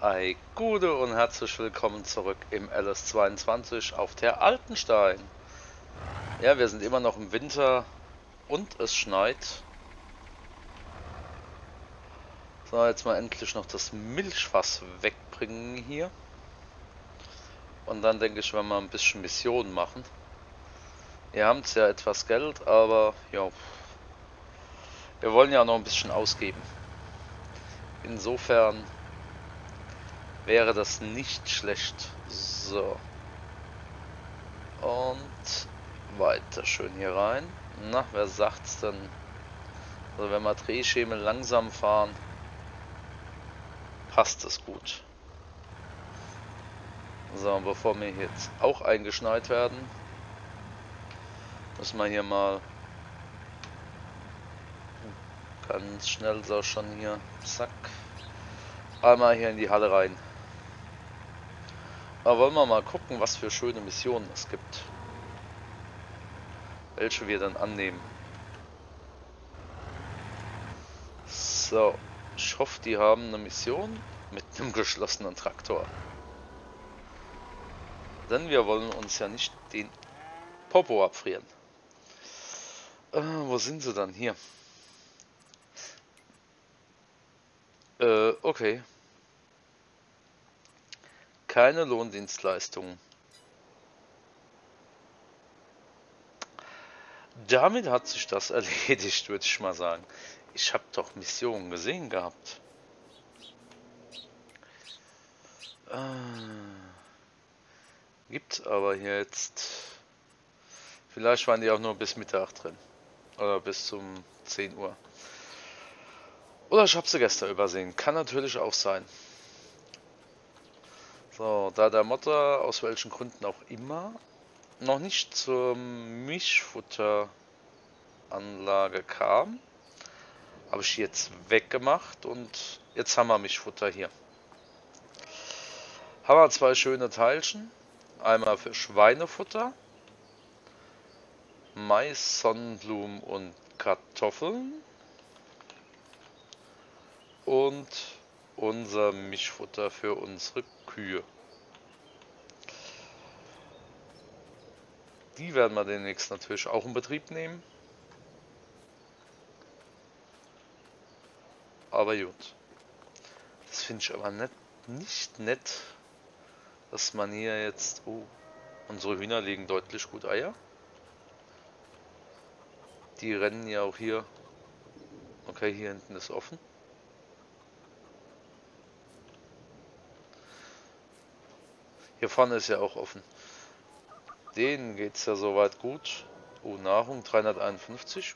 Ei, gute und herzlich willkommen zurück im LS22 auf der Altenstein. Ja, wir sind immer noch im Winter und es schneit. So, jetzt mal endlich noch das Milchfass wegbringen hier. Und dann denke ich, wenn wir ein bisschen Missionen machen. Wir haben ja etwas Geld, aber ja, wir wollen ja noch ein bisschen ausgeben. Insofern wäre das nicht schlecht. So. Und weiter schön hier rein. Na, wer sagt's denn? Also wenn wir Drehschemel langsam fahren, passt es gut. So, bevor wir jetzt auch eingeschneit werden, müssen wir hier mal ganz schnell so schon hier, zack, einmal hier in die Halle rein. Aber wollen wir mal gucken, was für schöne Missionen es gibt. Welche wir dann annehmen. So, ich hoffe, die haben eine Mission mit einem geschlossenen Traktor. Denn wir wollen uns ja nicht den Popo abfrieren. Äh, wo sind sie dann? Hier. Äh, okay keine Lohndienstleistungen. Damit hat sich das erledigt, würde ich mal sagen. Ich habe doch Missionen gesehen gehabt. Äh, gibt aber hier jetzt... Vielleicht waren die auch nur bis Mittag drin. Oder bis zum 10 Uhr. Oder ich habe sie gestern übersehen. Kann natürlich auch sein. So, da der Motor aus welchen Gründen auch immer noch nicht zur Mischfutteranlage kam, habe ich jetzt weggemacht und jetzt haben wir Mischfutter hier. Haben wir zwei schöne Teilchen. Einmal für Schweinefutter, Mais, Sonnenblumen und Kartoffeln. Und unser Mischfutter für unsere Kühe. Die werden wir demnächst natürlich auch in Betrieb nehmen. Aber gut. Das finde ich aber nicht, nicht nett, dass man hier jetzt... Oh, unsere Hühner legen deutlich gut Eier. Die rennen ja auch hier. Okay, hier hinten ist offen. Hier vorne ist ja auch offen. Denen geht es ja soweit gut. Oh, Nahrung 351.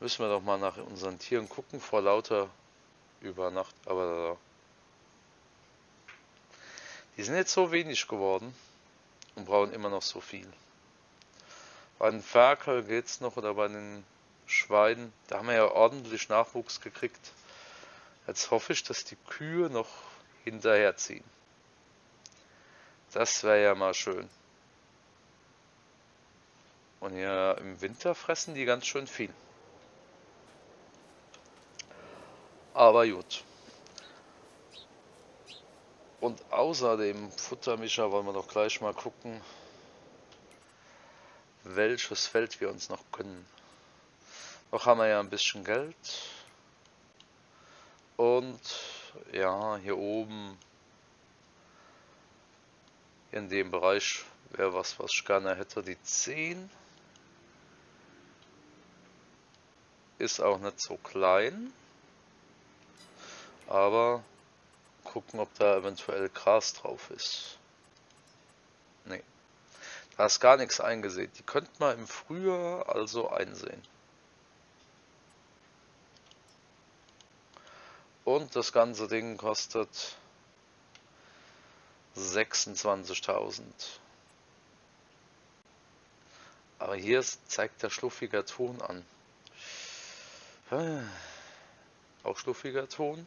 Müssen wir doch mal nach unseren Tieren gucken, vor lauter Übernacht. Aber die sind jetzt so wenig geworden und brauchen immer noch so viel. Bei den Ferkel geht es noch oder bei den Schweinen, da haben wir ja ordentlich Nachwuchs gekriegt. Jetzt hoffe ich, dass die Kühe noch hinterherziehen. Das wäre ja mal schön. Und ja, im Winter fressen die ganz schön viel. Aber gut. Und außer dem Futtermischer wollen wir doch gleich mal gucken, welches Feld wir uns noch können. Noch haben wir ja ein bisschen Geld. Und ja, hier oben in dem Bereich wäre was, was ich gerne hätte. Die 10 ist auch nicht so klein, aber gucken, ob da eventuell Gras drauf ist. Nee, da ist gar nichts eingesehen. Die könnte man im Frühjahr also einsehen. Und das ganze Ding kostet 26.000. Aber hier zeigt der schluffiger Ton an. Auch schluffiger Ton.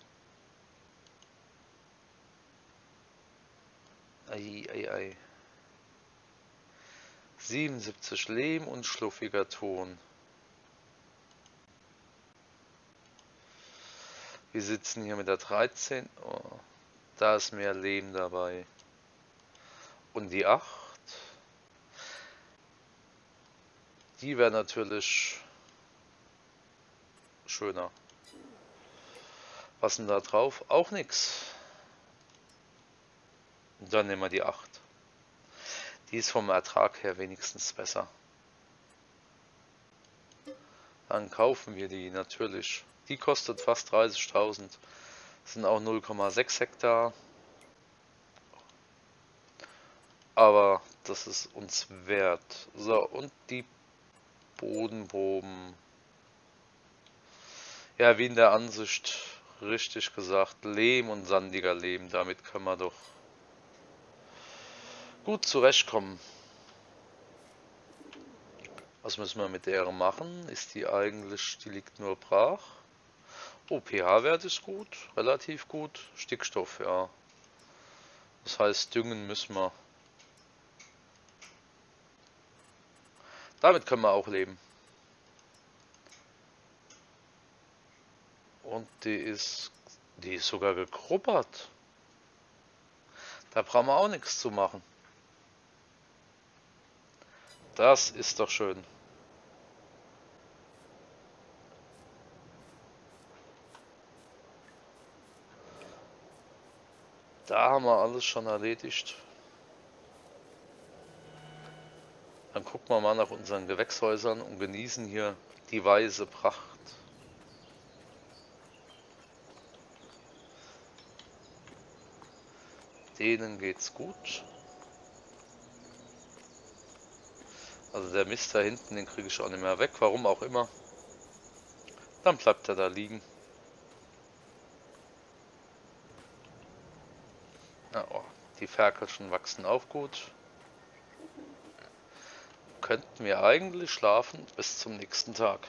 Ei, ei, ei. 77 Lehm und schluffiger Ton. Wir sitzen hier mit der 13. Oh, da ist mehr Lehm dabei. Und die 8. Die wäre natürlich schöner. Was denn da drauf? Auch nichts. Dann nehmen wir die 8. Die ist vom Ertrag her wenigstens besser. Dann kaufen wir die natürlich. Die kostet fast 30.000. Sind auch 0,6 Hektar. Aber das ist uns wert. So, und die Bodenproben. Ja, wie in der Ansicht richtig gesagt, Lehm und sandiger Lehm, damit können wir doch gut zurechtkommen. Was müssen wir mit der machen? Ist die eigentlich, die liegt nur brach? Oh, pH-Wert ist gut, relativ gut. Stickstoff, ja. Das heißt, düngen müssen wir. Damit können wir auch leben. Und die ist, die ist sogar gekruppert. Da brauchen wir auch nichts zu machen. Das ist doch schön. Da haben wir alles schon erledigt. Dann gucken wir mal nach unseren Gewächshäusern und genießen hier die weiße Pracht. Denen geht's gut. Also der Mist da hinten, den kriege ich auch nicht mehr weg, warum auch immer. Dann bleibt er da liegen. Oh, die Ferkelchen wachsen auch gut könnten wir eigentlich schlafen bis zum nächsten Tag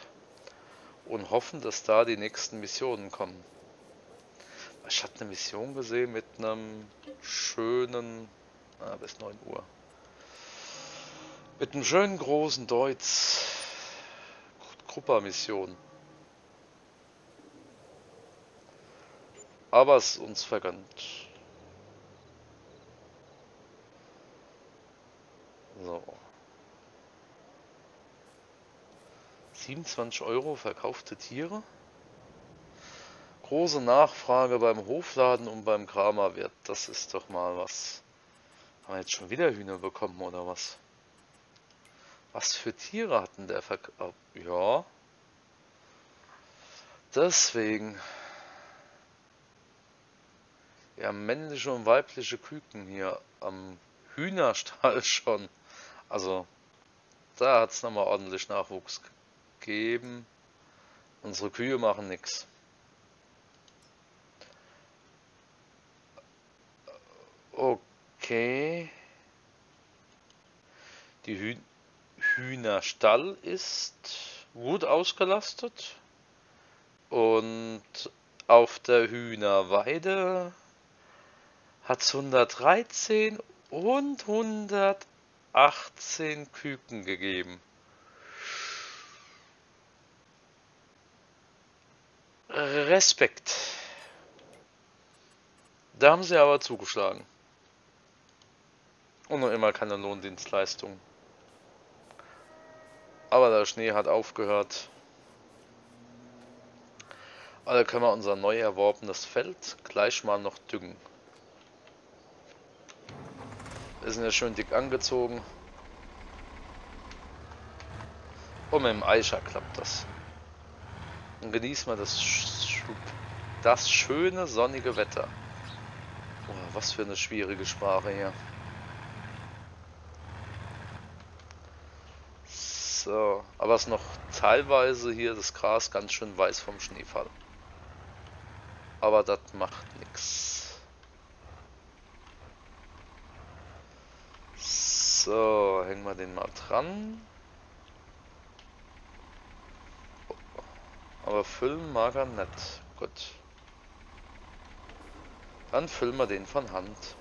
und hoffen, dass da die nächsten Missionen kommen. Ich hatte eine Mission gesehen mit einem schönen, ah, bis 9 Uhr, mit einem schönen großen Deutz Grupper-Mission. Aber es ist uns vergönnt. 27 Euro verkaufte Tiere. Große Nachfrage beim Hofladen und beim Kramerwirt. Das ist doch mal was. Haben wir jetzt schon wieder Hühner bekommen oder was? Was für Tiere hatten der verkauft? Ja. Deswegen. Ja, männliche und weibliche Küken hier am Hühnerstall schon. Also, da hat es nochmal ordentlich Nachwuchs geben. Unsere Kühe machen nichts. Okay. Die Hü Hühnerstall ist gut ausgelastet. Und auf der Hühnerweide hat es 113 und 118 Küken gegeben. Respekt. Da haben sie aber zugeschlagen. Und noch immer keine Lohndienstleistung. Aber der Schnee hat aufgehört. Also können wir unser neu erworbenes Feld gleich mal noch düngen. Wir sind ja schön dick angezogen. Und mit dem Eicher klappt das. Und genießen wir das, das schöne sonnige Wetter. Oh, was für eine schwierige Sprache hier. So, aber es ist noch teilweise hier das Gras ganz schön weiß vom Schneefall. Aber das macht nichts. So, hängen wir den mal dran. Aber füllen mag er nicht. Gut. Dann füllen wir den von Hand.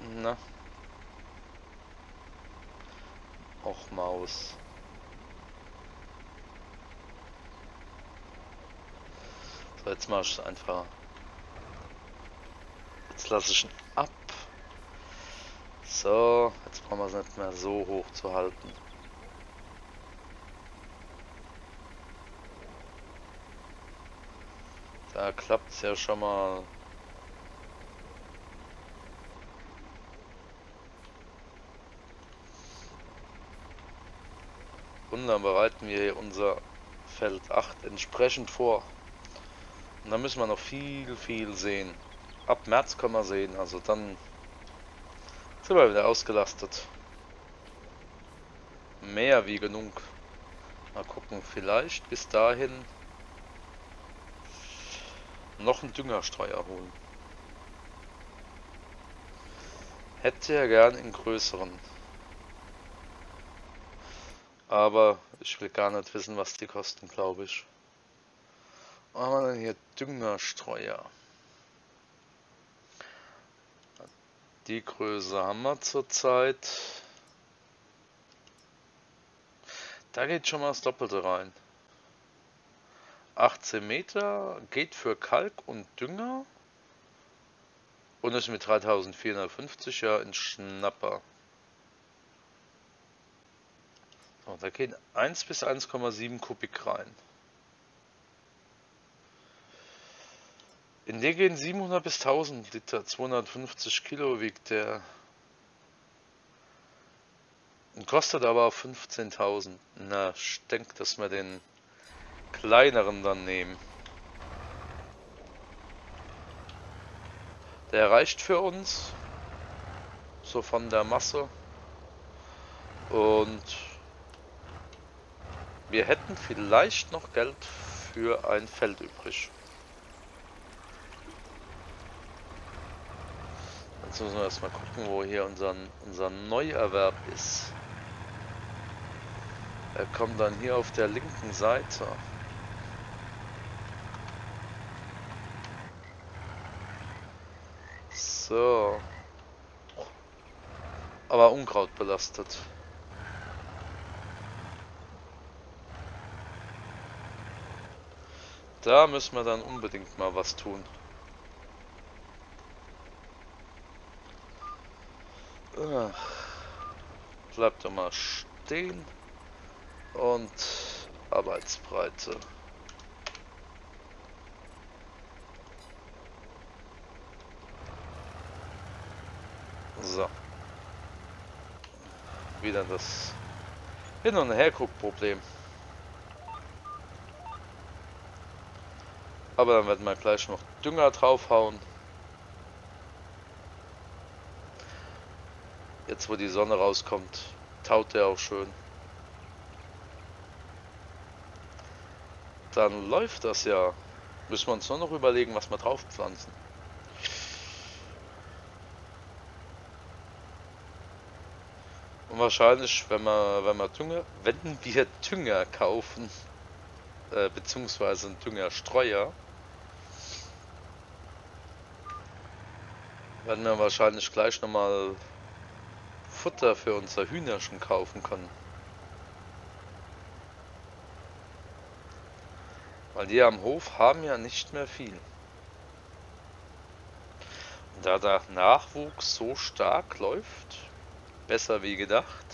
Na. Och Maus. So, jetzt mach ich einfach. Jetzt lasse ich. So, jetzt brauchen wir es nicht mehr so hoch zu halten. Da klappt es ja schon mal. Und dann bereiten wir hier unser Feld 8 entsprechend vor. Und dann müssen wir noch viel, viel sehen. Ab März können wir sehen, also dann sind wir wieder ausgelastet. Mehr wie genug. Mal gucken, vielleicht bis dahin noch einen Düngerstreuer holen. Hätte ja gern in größeren. Aber ich will gar nicht wissen, was die kosten, glaube ich. Wir denn hier? Düngerstreuer. Die Größe haben wir zurzeit. Da geht schon mal das Doppelte rein. 18 Meter, geht für Kalk und Dünger und ist mit 3450 ja ein Schnapper. So, da gehen 1 bis 1,7 Kubik rein. In der gehen 700 bis 1000 Liter, 250 Kilo wiegt der. Und kostet aber 15.000. Na, ich denke, dass wir den kleineren dann nehmen. Der reicht für uns. So von der Masse. Und wir hätten vielleicht noch Geld für ein Feld übrig. Jetzt müssen wir erstmal gucken, wo hier unser, unser Neuerwerb ist. Er kommt dann hier auf der linken Seite. So. Aber Unkraut belastet. Da müssen wir dann unbedingt mal was tun. Bleibt doch mal stehen. Und Arbeitsbreite. So. Wieder das Hin- und Herguck-Problem. Aber dann werden wir gleich noch Dünger draufhauen. Jetzt wo die Sonne rauskommt, taut der auch schön. Dann läuft das ja. Müssen wir uns nur noch überlegen, was wir drauf pflanzen. Und wahrscheinlich, wenn wir, wenn wir Dünger, wenn wir Dünger kaufen, äh, beziehungsweise einen Düngerstreuer, werden wir wahrscheinlich gleich nochmal Futter für unser Hühnerchen kaufen können. Weil die am Hof haben ja nicht mehr viel. da der Nachwuchs so stark läuft, besser wie gedacht,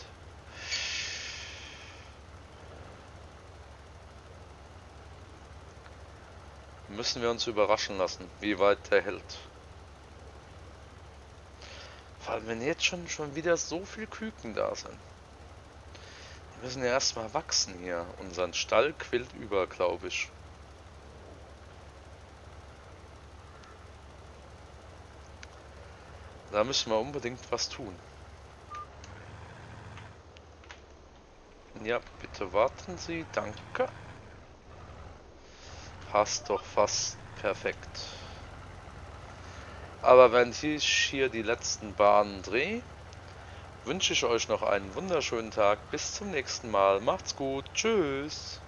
müssen wir uns überraschen lassen, wie weit der hält. Vor allem, wenn jetzt schon, schon wieder so viel Küken da sind. Die müssen ja erstmal wachsen hier. Unseren Stall quillt über, glaube ich. Da müssen wir unbedingt was tun. Ja, bitte warten Sie. Danke. Passt doch fast perfekt. Aber wenn ich hier die letzten Bahnen drehe, wünsche ich euch noch einen wunderschönen Tag. Bis zum nächsten Mal. Macht's gut. Tschüss.